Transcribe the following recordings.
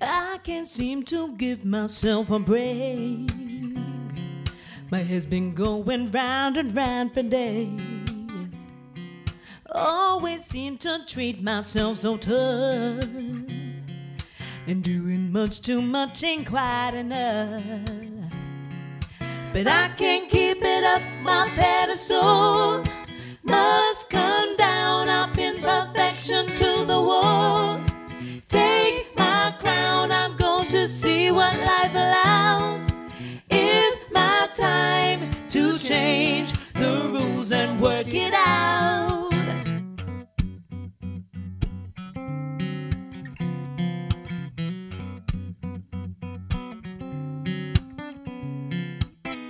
I can't seem to give myself a break. My head's been going round and round for days. Always seem to treat myself so tough. And doing much too much ain't quite enough. But I can't keep it up my pedestal. Must life allows. It's my time to change the rules and work it out.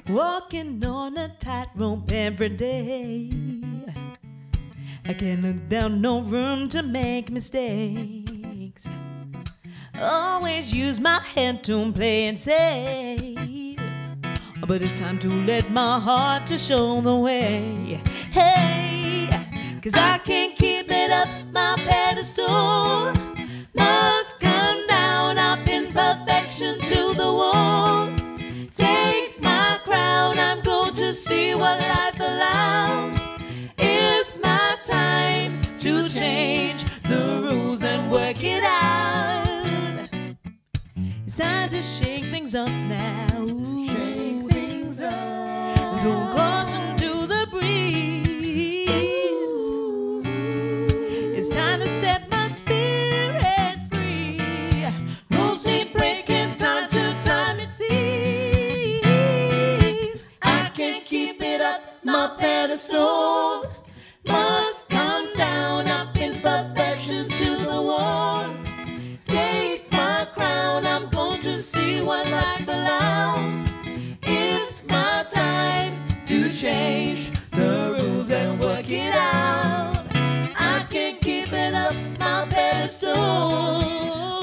Walking on a tightrope every day. I can't look down, no room to make mistakes. Always use my head to play and safe. But it's time to let my heart to show the way. Hey, cause I can't keep it up It's time to shake things up now. Shake things up. Throw caution to the breeze. It's time to set my spirit free. Rules need breaking time to time it seems. I can't keep it up my pedestal. Pedestal.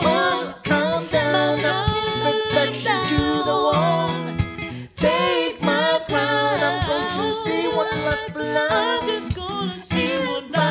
Must come down perfection to the wall. Take my crown, I'm going to see what life I'm allows. just gonna see what life